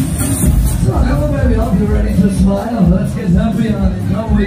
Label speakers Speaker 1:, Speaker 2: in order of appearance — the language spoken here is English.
Speaker 1: So I'll be ready to smile? Let's get happy on it. No, we